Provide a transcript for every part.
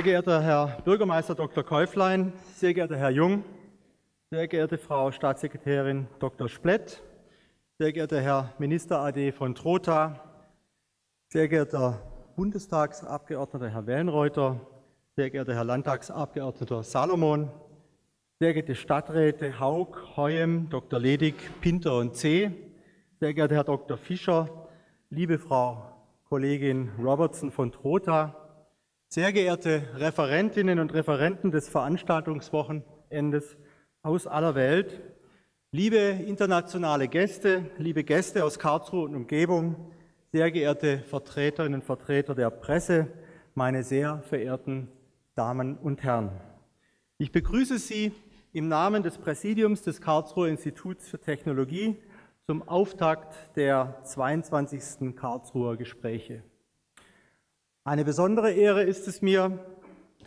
Sehr geehrter Herr Bürgermeister Dr. Käuflein, sehr geehrter Herr Jung, sehr geehrte Frau Staatssekretärin Dr. Splett, sehr geehrter Herr Minister AD von Trotha, sehr geehrter Bundestagsabgeordneter Herr Wellenreuter, sehr geehrter Herr Landtagsabgeordneter Salomon, sehr geehrte Stadträte Haug, Heuem, Dr. Ledig, Pinter und C., sehr geehrter Herr Dr. Fischer, liebe Frau Kollegin Robertson von Trotha, sehr geehrte Referentinnen und Referenten des Veranstaltungswochenendes aus aller Welt, liebe internationale Gäste, liebe Gäste aus Karlsruhe und Umgebung, sehr geehrte Vertreterinnen und Vertreter der Presse, meine sehr verehrten Damen und Herren. Ich begrüße Sie im Namen des Präsidiums des Karlsruher Instituts für Technologie zum Auftakt der 22. Karlsruher Gespräche. Eine besondere Ehre ist es mir,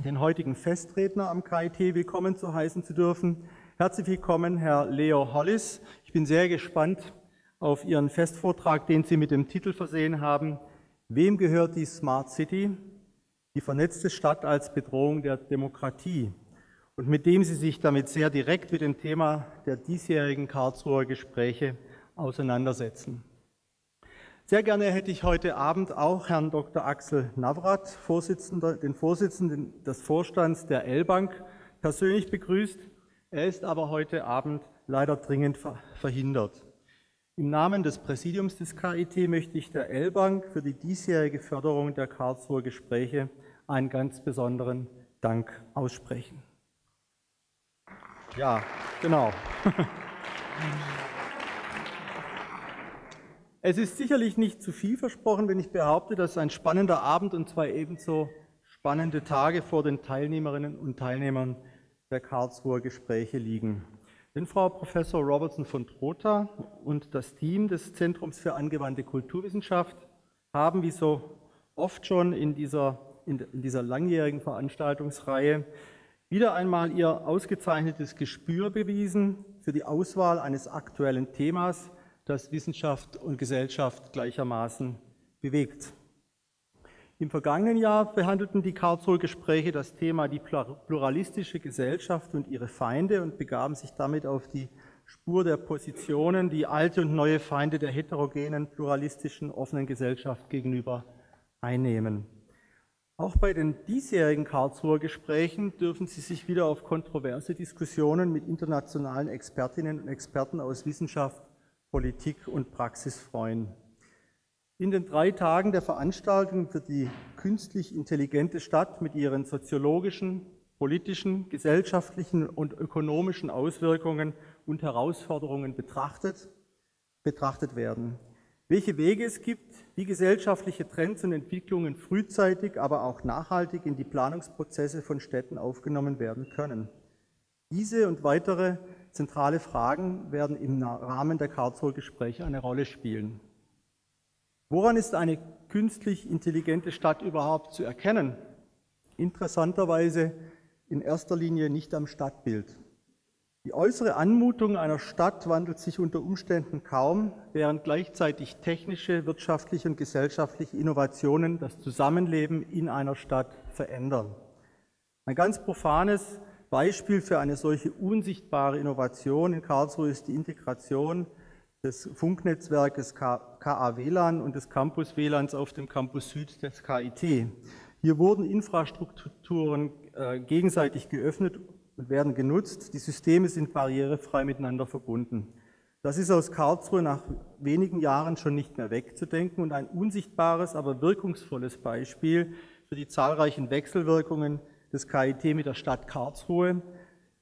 den heutigen Festredner am KIT willkommen zu heißen zu dürfen. Herzlich willkommen, Herr Leo Hollis. Ich bin sehr gespannt auf Ihren Festvortrag, den Sie mit dem Titel versehen haben. Wem gehört die Smart City? Die vernetzte Stadt als Bedrohung der Demokratie. Und mit dem Sie sich damit sehr direkt mit dem Thema der diesjährigen Karlsruher Gespräche auseinandersetzen. Sehr gerne hätte ich heute Abend auch Herrn Dr. Axel Navrat, Vorsitzender, den Vorsitzenden des Vorstands der L-Bank, persönlich begrüßt. Er ist aber heute Abend leider dringend verhindert. Im Namen des Präsidiums des KIT möchte ich der L-Bank für die diesjährige Förderung der Karlsruher Gespräche einen ganz besonderen Dank aussprechen. Ja, genau. Es ist sicherlich nicht zu viel versprochen, wenn ich behaupte, dass ein spannender Abend und zwei ebenso spannende Tage vor den Teilnehmerinnen und Teilnehmern der Karlsruher Gespräche liegen. Denn Frau Professor Robertson von Trotha und das Team des Zentrums für angewandte Kulturwissenschaft haben, wie so oft schon in dieser, in dieser langjährigen Veranstaltungsreihe, wieder einmal ihr ausgezeichnetes Gespür bewiesen für die Auswahl eines aktuellen Themas, das Wissenschaft und Gesellschaft gleichermaßen bewegt. Im vergangenen Jahr behandelten die Karlsruher Gespräche das Thema die pluralistische Gesellschaft und ihre Feinde und begaben sich damit auf die Spur der Positionen, die alte und neue Feinde der heterogenen, pluralistischen, offenen Gesellschaft gegenüber einnehmen. Auch bei den diesjährigen Karlsruher Gesprächen dürfen Sie sich wieder auf kontroverse Diskussionen mit internationalen Expertinnen und Experten aus Wissenschaft, Politik und Praxis freuen. In den drei Tagen der Veranstaltung wird die künstlich intelligente Stadt mit ihren soziologischen, politischen, gesellschaftlichen und ökonomischen Auswirkungen und Herausforderungen betrachtet, betrachtet werden. Welche Wege es gibt, wie gesellschaftliche Trends und Entwicklungen frühzeitig, aber auch nachhaltig in die Planungsprozesse von Städten aufgenommen werden können. Diese und weitere zentrale Fragen werden im Rahmen der Karlsruher Gespräche eine Rolle spielen. Woran ist eine künstlich intelligente Stadt überhaupt zu erkennen? Interessanterweise in erster Linie nicht am Stadtbild. Die äußere Anmutung einer Stadt wandelt sich unter Umständen kaum, während gleichzeitig technische, wirtschaftliche und gesellschaftliche Innovationen das Zusammenleben in einer Stadt verändern. Ein ganz profanes Beispiel für eine solche unsichtbare Innovation in Karlsruhe ist die Integration des Funknetzwerkes KA-WLAN und des Campus WLANs auf dem Campus Süd des KIT. Hier wurden Infrastrukturen äh, gegenseitig geöffnet und werden genutzt. Die Systeme sind barrierefrei miteinander verbunden. Das ist aus Karlsruhe nach wenigen Jahren schon nicht mehr wegzudenken und ein unsichtbares, aber wirkungsvolles Beispiel für die zahlreichen Wechselwirkungen des KIT mit der Stadt Karlsruhe,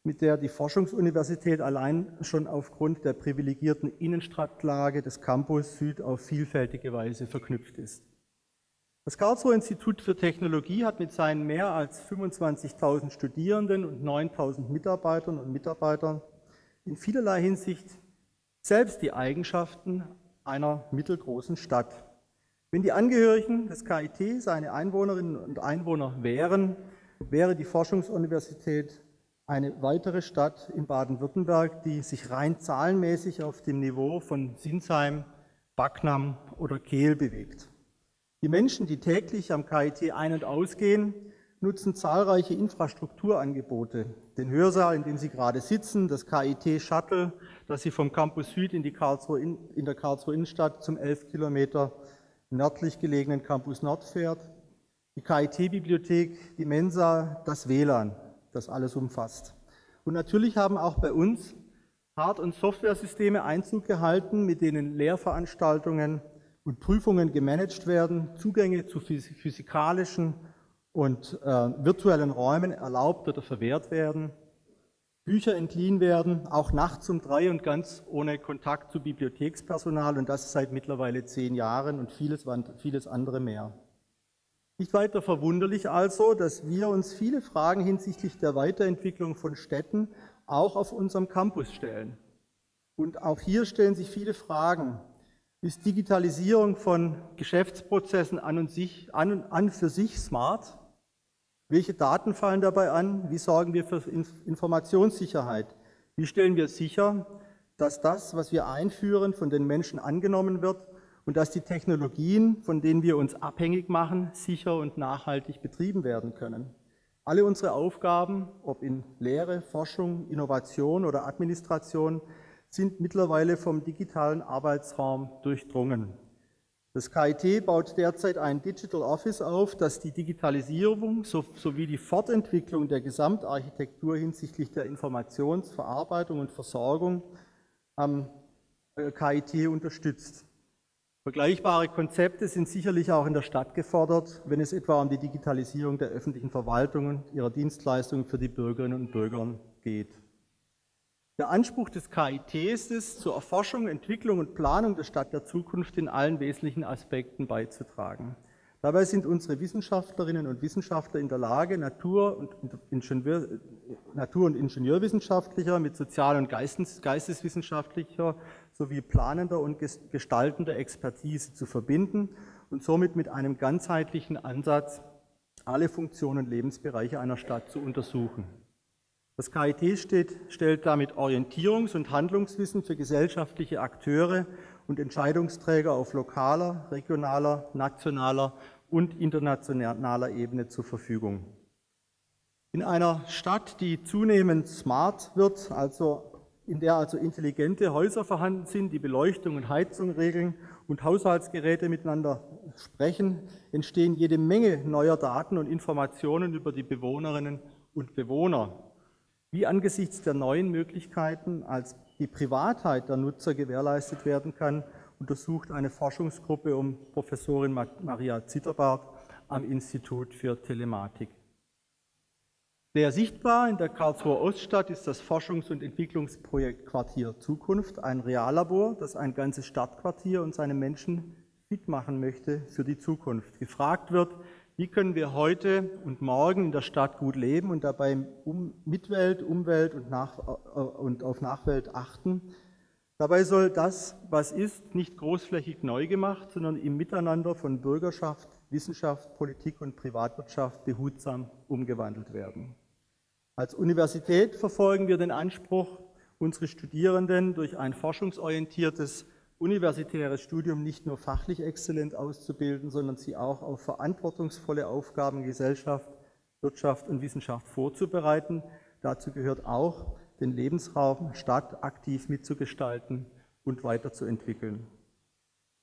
mit der die Forschungsuniversität allein schon aufgrund der privilegierten Innenstadtlage des Campus Süd auf vielfältige Weise verknüpft ist. Das Karlsruher Institut für Technologie hat mit seinen mehr als 25.000 Studierenden und 9.000 Mitarbeitern und Mitarbeitern in vielerlei Hinsicht selbst die Eigenschaften einer mittelgroßen Stadt. Wenn die Angehörigen des KIT seine Einwohnerinnen und Einwohner wären, wäre die Forschungsuniversität eine weitere Stadt in Baden-Württemberg, die sich rein zahlenmäßig auf dem Niveau von Sinsheim, Backnam oder Kehl bewegt. Die Menschen, die täglich am KIT ein- und ausgehen, nutzen zahlreiche Infrastrukturangebote. Den Hörsaal, in dem Sie gerade sitzen, das KIT-Shuttle, das Sie vom Campus Süd in, die Karlsruhe in, in der Karlsruhe Innenstadt zum 11 Kilometer nördlich gelegenen Campus Nord fährt, die KIT-Bibliothek, die Mensa, das WLAN, das alles umfasst. Und natürlich haben auch bei uns Hard- und Softwaresysteme Einzug gehalten, mit denen Lehrveranstaltungen und Prüfungen gemanagt werden, Zugänge zu physikalischen und äh, virtuellen Räumen erlaubt oder verwehrt werden, Bücher entliehen werden, auch nachts um drei und ganz ohne Kontakt zu Bibliothekspersonal und das seit mittlerweile zehn Jahren und vieles, vieles andere mehr. Nicht weiter verwunderlich also, dass wir uns viele Fragen hinsichtlich der Weiterentwicklung von Städten auch auf unserem Campus stellen. Und auch hier stellen sich viele Fragen. Ist Digitalisierung von Geschäftsprozessen an und, sich, an, und an für sich smart? Welche Daten fallen dabei an? Wie sorgen wir für Informationssicherheit? Wie stellen wir sicher, dass das, was wir einführen, von den Menschen angenommen wird und dass die Technologien, von denen wir uns abhängig machen, sicher und nachhaltig betrieben werden können? Alle unsere Aufgaben, ob in Lehre, Forschung, Innovation oder Administration, sind mittlerweile vom digitalen Arbeitsraum durchdrungen. Das KIT baut derzeit ein Digital Office auf, das die Digitalisierung sowie die Fortentwicklung der Gesamtarchitektur hinsichtlich der Informationsverarbeitung und Versorgung am äh, KIT unterstützt. Vergleichbare Konzepte sind sicherlich auch in der Stadt gefordert, wenn es etwa um die Digitalisierung der öffentlichen Verwaltung und ihrer Dienstleistungen für die Bürgerinnen und Bürger geht. Der Anspruch des KIT ist es, zur Erforschung, Entwicklung und Planung der Stadt der Zukunft in allen wesentlichen Aspekten beizutragen. Dabei sind unsere Wissenschaftlerinnen und Wissenschaftler in der Lage, Natur- und, Ingenieur, Natur und Ingenieurwissenschaftlicher mit sozial- und Geistes, geisteswissenschaftlicher sowie planender und gestaltender Expertise zu verbinden und somit mit einem ganzheitlichen Ansatz alle Funktionen und Lebensbereiche einer Stadt zu untersuchen. Das KIT steht, stellt damit Orientierungs- und Handlungswissen für gesellschaftliche Akteure und Entscheidungsträger auf lokaler, regionaler, nationaler und internationaler Ebene zur Verfügung. In einer Stadt, die zunehmend smart wird, also in der also intelligente Häuser vorhanden sind, die Beleuchtung und Heizung regeln und Haushaltsgeräte miteinander sprechen, entstehen jede Menge neuer Daten und Informationen über die Bewohnerinnen und Bewohner. Wie angesichts der neuen Möglichkeiten als die Privatheit der Nutzer gewährleistet werden kann, untersucht eine Forschungsgruppe um Professorin Maria Zitterbart am Institut für Telematik. Sehr sichtbar in der Karlsruher Oststadt ist das Forschungs- und Entwicklungsprojekt Quartier Zukunft, ein Reallabor, das ein ganzes Stadtquartier und seine Menschen fit machen möchte für die Zukunft. Gefragt wird, wie können wir heute und morgen in der Stadt gut leben und dabei um Mitwelt, Umwelt und, nach, äh, und auf Nachwelt achten? Dabei soll das, was ist, nicht großflächig neu gemacht, sondern im Miteinander von Bürgerschaft, Wissenschaft, Politik und Privatwirtschaft behutsam umgewandelt werden. Als Universität verfolgen wir den Anspruch, unsere Studierenden durch ein forschungsorientiertes universitäres Studium nicht nur fachlich exzellent auszubilden, sondern sie auch auf verantwortungsvolle Aufgaben in Gesellschaft, Wirtschaft und Wissenschaft vorzubereiten. Dazu gehört auch, den Lebensraum Stadt aktiv mitzugestalten und weiterzuentwickeln.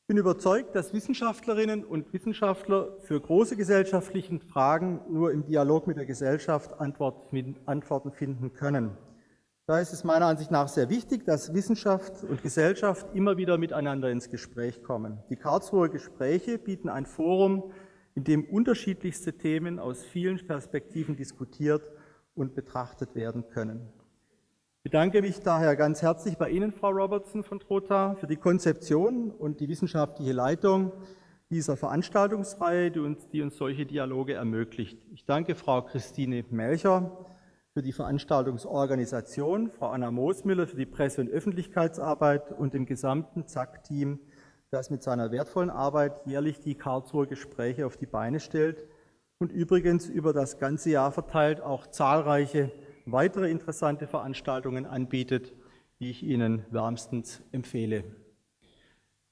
Ich bin überzeugt, dass Wissenschaftlerinnen und Wissenschaftler für große gesellschaftliche Fragen nur im Dialog mit der Gesellschaft Antworten finden können. Da ist es meiner Ansicht nach sehr wichtig, dass Wissenschaft und Gesellschaft immer wieder miteinander ins Gespräch kommen. Die Karlsruher Gespräche bieten ein Forum, in dem unterschiedlichste Themen aus vielen Perspektiven diskutiert und betrachtet werden können. Ich bedanke mich daher ganz herzlich bei Ihnen, Frau Robertson von Trotha, für die Konzeption und die wissenschaftliche Leitung dieser Veranstaltungsreihe, die uns, die uns solche Dialoge ermöglicht. Ich danke Frau Christine Melcher, für die Veranstaltungsorganisation, Frau Anna Moosmüller für die Presse- und Öffentlichkeitsarbeit und dem gesamten ZAK-Team, das mit seiner wertvollen Arbeit jährlich die Karlsruher Gespräche auf die Beine stellt und übrigens über das ganze Jahr verteilt auch zahlreiche weitere interessante Veranstaltungen anbietet, die ich Ihnen wärmstens empfehle.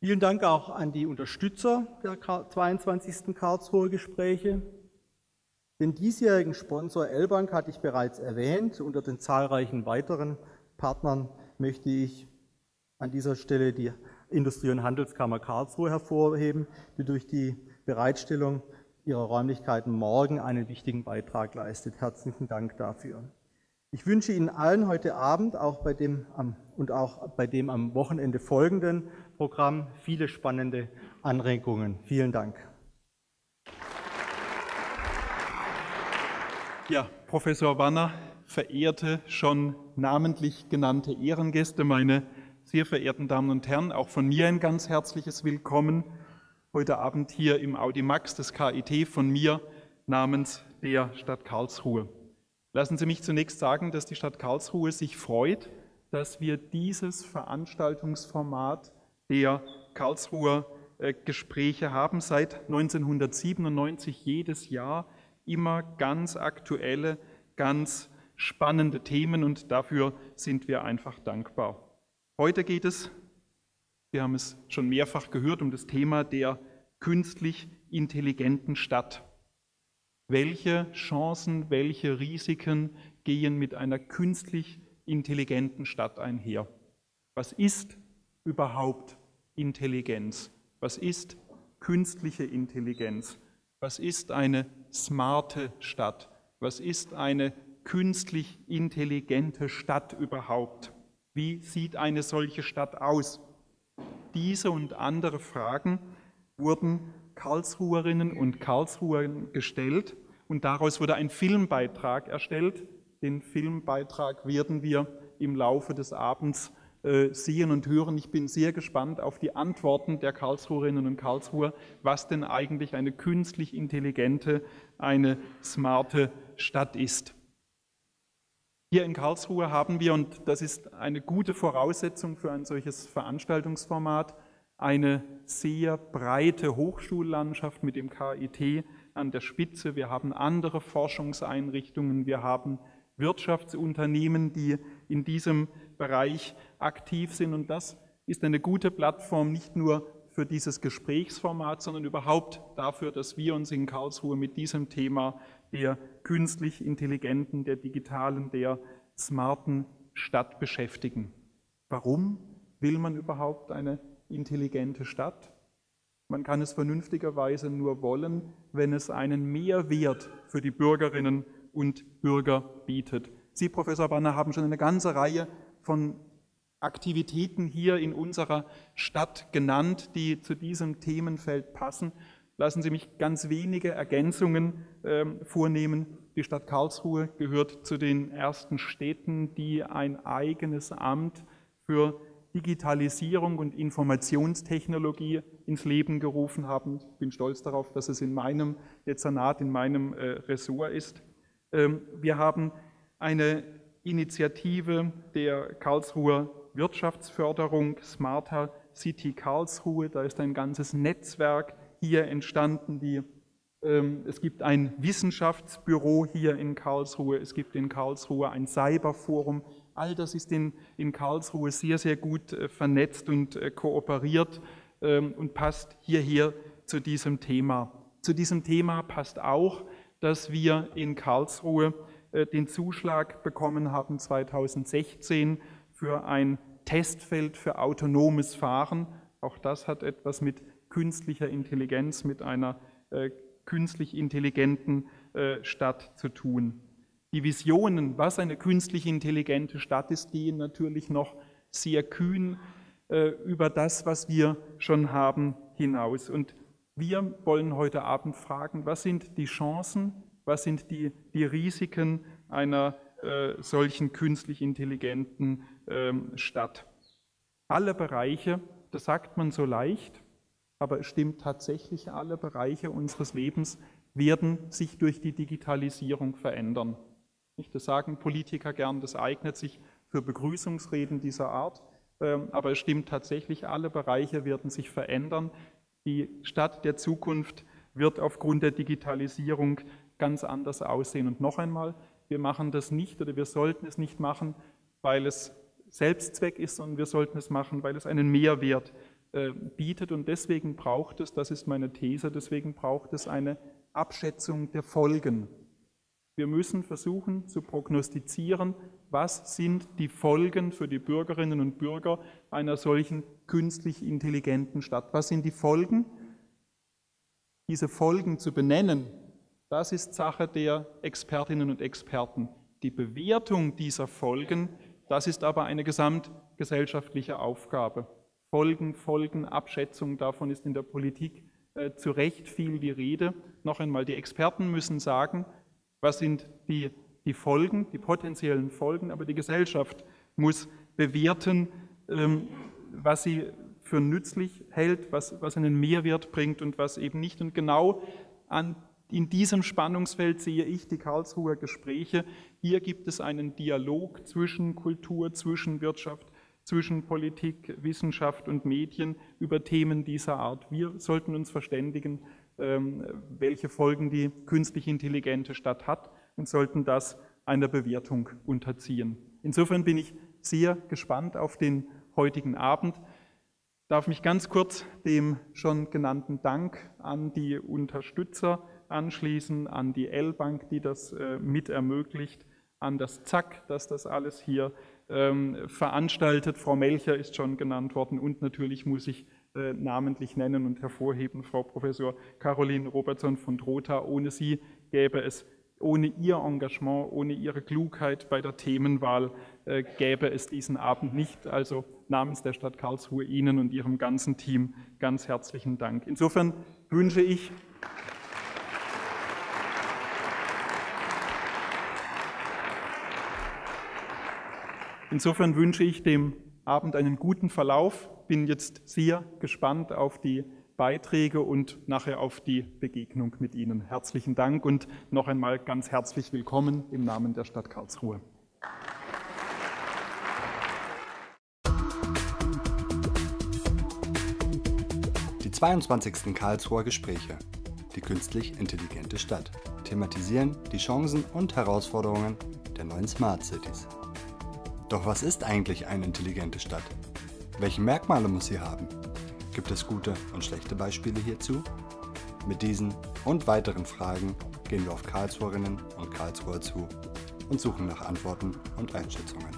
Vielen Dank auch an die Unterstützer der 22. Karlsruher Gespräche, Den diesjährigen Sponsor L-Bank hatte ich bereits erwähnt. Unter den zahlreichen weiteren Partnern möchte ich an dieser Stelle die Industrie- und Handelskammer Karlsruhe hervorheben, die durch die Bereitstellung ihrer Räumlichkeiten morgen einen wichtigen Beitrag leistet. Herzlichen Dank dafür. Ich wünsche Ihnen allen heute Abend auch bei dem am, und auch bei dem am Wochenende folgenden Programm viele spannende Anregungen. Vielen Dank. Ja, Professor Wanner, verehrte, schon namentlich genannte Ehrengäste, meine sehr verehrten Damen und Herren, auch von mir ein ganz herzliches Willkommen heute Abend hier im Audimax des KIT von mir namens der Stadt Karlsruhe. Lassen Sie mich zunächst sagen, dass die Stadt Karlsruhe sich freut, dass wir dieses Veranstaltungsformat der Karlsruher äh, Gespräche haben seit 1997 jedes Jahr immer ganz aktuelle, ganz spannende Themen und dafür sind wir einfach dankbar. Heute geht es, wir haben es schon mehrfach gehört, um das Thema der künstlich intelligenten Stadt. Welche Chancen, welche Risiken gehen mit einer künstlich intelligenten Stadt einher? Was ist überhaupt Intelligenz? Was ist künstliche Intelligenz? Was ist eine smarte Stadt? Was ist eine künstlich intelligente Stadt überhaupt? Wie sieht eine solche Stadt aus? Diese und andere Fragen wurden Karlsruherinnen und Karlsruhern gestellt und daraus wurde ein Filmbeitrag erstellt. Den Filmbeitrag werden wir im Laufe des Abends äh, sehen und hören. Ich bin sehr gespannt auf die Antworten der Karlsruherinnen und Karlsruher, was denn eigentlich eine künstlich intelligente, eine smarte Stadt ist. Hier in Karlsruhe haben wir, und das ist eine gute Voraussetzung für ein solches Veranstaltungsformat, eine sehr breite Hochschullandschaft mit dem KIT an der Spitze. Wir haben andere Forschungseinrichtungen, wir haben Wirtschaftsunternehmen, die in diesem Bereich aktiv sind. Und das ist eine gute Plattform nicht nur für dieses Gesprächsformat, sondern überhaupt dafür, dass wir uns in Karlsruhe mit diesem Thema der künstlich intelligenten, der digitalen, der smarten Stadt beschäftigen. Warum will man überhaupt eine intelligente Stadt? Man kann es vernünftigerweise nur wollen, wenn es einen Mehrwert für die Bürgerinnen und Bürger bietet. Sie, Professor Banner, haben schon eine ganze Reihe von Aktivitäten hier in unserer Stadt genannt, die zu diesem Themenfeld passen. Lassen Sie mich ganz wenige Ergänzungen äh, vornehmen. Die Stadt Karlsruhe gehört zu den ersten Städten, die ein eigenes Amt für Digitalisierung und Informationstechnologie ins Leben gerufen haben. Ich bin stolz darauf, dass es in meinem Dezernat, in meinem äh, Ressort ist. Ähm, wir haben eine Initiative der Karlsruher Wirtschaftsförderung Smarter City Karlsruhe. Da ist ein ganzes Netzwerk hier entstanden. Die, ähm, es gibt ein Wissenschaftsbüro hier in Karlsruhe. Es gibt in Karlsruhe ein Cyberforum. All das ist in, in Karlsruhe sehr, sehr gut äh, vernetzt und äh, kooperiert ähm, und passt hierher zu diesem Thema. Zu diesem Thema passt auch, dass wir in Karlsruhe äh, den Zuschlag bekommen haben 2016 für ein Testfeld für autonomes Fahren. Auch das hat etwas mit künstlicher Intelligenz, mit einer künstlich intelligenten Stadt zu tun. Die Visionen, was eine künstlich intelligente Stadt ist, gehen natürlich noch sehr kühn äh, über das, was wir schon haben, hinaus. Und wir wollen heute Abend fragen, was sind die Chancen, was sind die, die Risiken einer äh, solchen künstlich intelligenten ähm, Stadt. Alle Bereiche, das sagt man so leicht, aber es stimmt tatsächlich, alle Bereiche unseres Lebens werden sich durch die Digitalisierung verändern. Das sagen Politiker gern, das eignet sich für Begrüßungsreden dieser Art, ähm, aber es stimmt tatsächlich, alle Bereiche werden sich verändern. Die Stadt der Zukunft wird aufgrund der Digitalisierung ganz anders aussehen. Und noch einmal, wir machen das nicht oder wir sollten es nicht machen, weil es Selbstzweck ist, sondern wir sollten es machen, weil es einen Mehrwert äh, bietet. Und deswegen braucht es, das ist meine These, deswegen braucht es eine Abschätzung der Folgen. Wir müssen versuchen zu prognostizieren, was sind die Folgen für die Bürgerinnen und Bürger einer solchen künstlich intelligenten Stadt. Was sind die Folgen? Diese Folgen zu benennen, das ist Sache der Expertinnen und Experten. Die Bewertung dieser Folgen, das ist aber eine gesamtgesellschaftliche Aufgabe. Folgen, Folgen, Abschätzung davon ist in der Politik äh, zu Recht viel die Rede. Noch einmal, die Experten müssen sagen, was sind die, die Folgen, die potenziellen Folgen, aber die Gesellschaft muss bewerten, ähm, was sie für nützlich hält, was, was einen Mehrwert bringt und was eben nicht. Und genau an, in diesem Spannungsfeld sehe ich die Karlsruher Gespräche. Hier gibt es einen Dialog zwischen Kultur, zwischen Wirtschaft, zwischen Politik, Wissenschaft und Medien über Themen dieser Art. Wir sollten uns verständigen, welche Folgen die künstlich intelligente Stadt hat und sollten das einer Bewertung unterziehen. Insofern bin ich sehr gespannt auf den heutigen Abend. Darf mich ganz kurz dem schon genannten Dank an die Unterstützer anschließen, an die L-Bank, die das äh, mit ermöglicht, an das ZAK, das das alles hier ähm, veranstaltet. Frau Melcher ist schon genannt worden und natürlich muss ich äh, namentlich nennen und hervorheben, Frau Professor Caroline Robertson von Drotha. Ohne sie gäbe es, ohne ihr Engagement, ohne ihre Klugheit bei der Themenwahl, äh, gäbe es diesen Abend nicht. Also namens der Stadt Karlsruhe Ihnen und Ihrem ganzen Team ganz herzlichen Dank. Insofern wünsche ich Insofern wünsche ich dem Abend einen guten Verlauf bin jetzt sehr gespannt auf die Beiträge und nachher auf die Begegnung mit Ihnen. Herzlichen Dank und noch einmal ganz herzlich willkommen im Namen der Stadt Karlsruhe. Die 22. Karlsruher Gespräche. Die künstlich intelligente Stadt thematisieren die Chancen und Herausforderungen der neuen Smart Cities. Doch was ist eigentlich eine intelligente Stadt? Welche Merkmale muss sie haben? Gibt es gute und schlechte Beispiele hierzu? Mit diesen und weiteren Fragen gehen wir auf Karlsruherinnen und Karlsruher zu und suchen nach Antworten und Einschätzungen.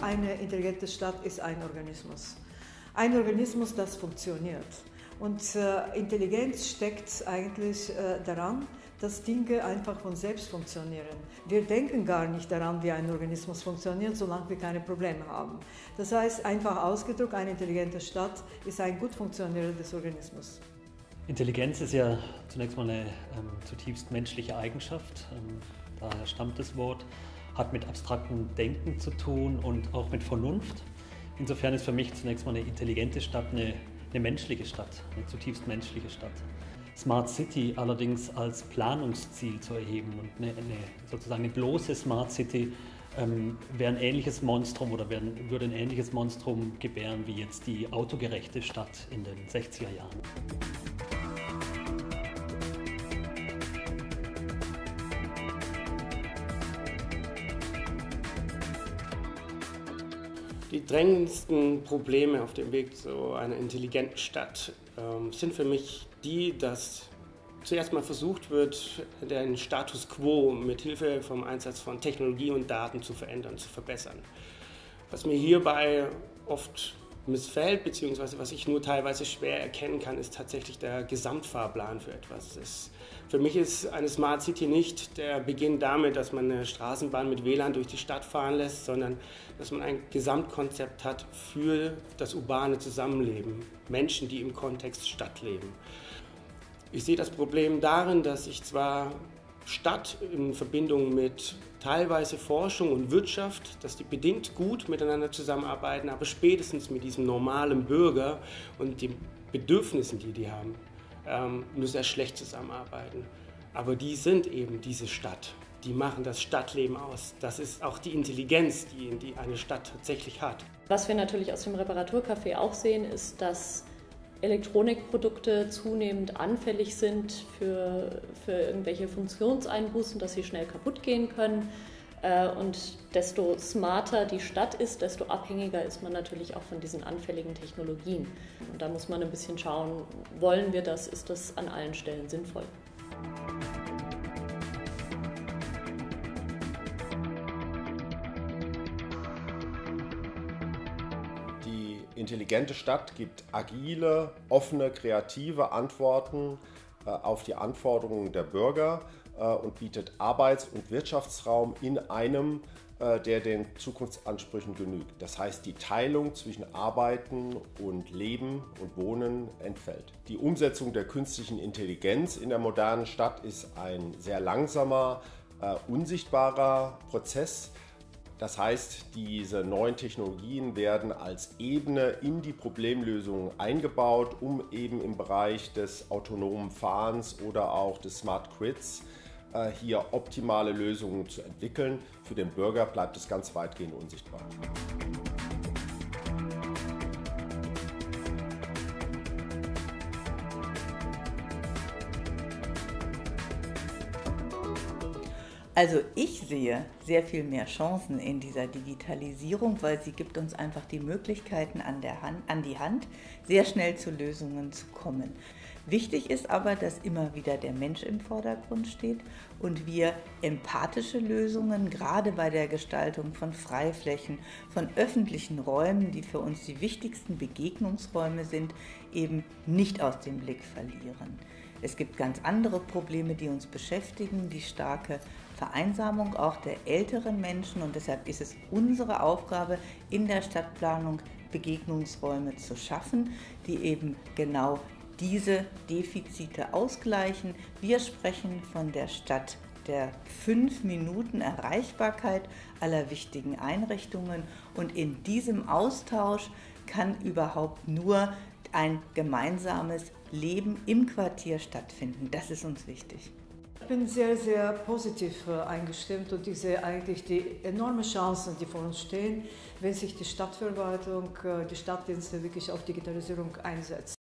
Eine intelligente Stadt ist ein Organismus. Ein Organismus, das funktioniert. Und äh, Intelligenz steckt eigentlich äh, daran, dass Dinge einfach von selbst funktionieren. Wir denken gar nicht daran, wie ein Organismus funktioniert, solange wir keine Probleme haben. Das heißt, einfach ausgedrückt, eine intelligente Stadt ist ein gut funktionierendes Organismus. Intelligenz ist ja zunächst mal eine ähm, zutiefst menschliche Eigenschaft. Ähm, daher stammt das Wort, hat mit abstraktem Denken zu tun und auch mit Vernunft. Insofern ist für mich zunächst mal eine intelligente Stadt eine, eine menschliche Stadt, eine zutiefst menschliche Stadt. Smart City allerdings als Planungsziel zu erheben und eine, eine sozusagen eine bloße Smart City ähm, wäre ein ähnliches Monstrum oder wären, würde ein ähnliches Monstrum gebären wie jetzt die autogerechte Stadt in den 60er Jahren. Die drängendsten Probleme auf dem Weg zu einer intelligenten Stadt ähm, sind für mich die, dass zuerst mal versucht wird, den Status quo mit Hilfe vom Einsatz von Technologie und Daten zu verändern, zu verbessern. Was mir hierbei oft missfällt, beziehungsweise was ich nur teilweise schwer erkennen kann, ist tatsächlich der Gesamtfahrplan für etwas. Das, für mich ist eine Smart City nicht der Beginn damit, dass man eine Straßenbahn mit WLAN durch die Stadt fahren lässt, sondern dass man ein Gesamtkonzept hat für das urbane Zusammenleben, Menschen, die im Kontext Stadt leben. Ich sehe das Problem darin, dass ich zwar Stadt in Verbindung mit teilweise Forschung und Wirtschaft, dass die bedingt gut miteinander zusammenarbeiten, aber spätestens mit diesem normalen Bürger und den Bedürfnissen, die die haben, ähm, nur sehr schlecht zusammenarbeiten. Aber die sind eben diese Stadt. Die machen das Stadtleben aus. Das ist auch die Intelligenz, die, die eine Stadt tatsächlich hat. Was wir natürlich aus dem Reparaturcafé auch sehen, ist, dass Elektronikprodukte zunehmend anfällig sind für, für irgendwelche Funktionseinbußen, dass sie schnell kaputt gehen können. Äh, und desto smarter die Stadt ist, desto abhängiger ist man natürlich auch von diesen anfälligen Technologien. Und da muss man ein bisschen schauen, wollen wir das, ist das an allen Stellen sinnvoll. Intelligente Stadt gibt agile, offene, kreative Antworten äh, auf die Anforderungen der Bürger äh, und bietet Arbeits- und Wirtschaftsraum in einem, äh, der den Zukunftsansprüchen genügt. Das heißt, die Teilung zwischen Arbeiten und Leben und Wohnen entfällt. Die Umsetzung der künstlichen Intelligenz in der modernen Stadt ist ein sehr langsamer, unsichtbarer Prozess. Das heißt, diese neuen Technologien werden als Ebene in die Problemlösung eingebaut, um eben im Bereich des autonomen Fahrens oder auch des Smart Grids äh, hier optimale Lösungen zu entwickeln. Für den Bürger bleibt es ganz weitgehend unsichtbar. Also ich sehe sehr viel mehr Chancen in dieser Digitalisierung, weil sie gibt uns einfach die Möglichkeiten an, der Hand, an die Hand, sehr schnell zu Lösungen zu kommen. Wichtig ist aber, dass immer wieder der Mensch im Vordergrund steht und wir empathische Lösungen, gerade bei der Gestaltung von Freiflächen, von öffentlichen Räumen, die für uns die wichtigsten Begegnungsräume sind, eben nicht aus dem Blick verlieren. Es gibt ganz andere Probleme, die uns beschäftigen, die starke Vereinsamung auch der älteren Menschen und deshalb ist es unsere Aufgabe in der Stadtplanung Begegnungsräume zu schaffen, die eben genau diese Defizite ausgleichen. Wir sprechen von der Stadt der fünf Minuten Erreichbarkeit aller wichtigen Einrichtungen und in diesem Austausch kann überhaupt nur ein gemeinsames Leben im Quartier stattfinden. Das ist uns wichtig. Ich bin sehr, sehr positiv äh, eingestimmt und ich sehe eigentlich die enormen Chancen, die vor uns stehen, wenn sich die Stadtverwaltung, äh, die Stadtdienste wirklich auf Digitalisierung einsetzt.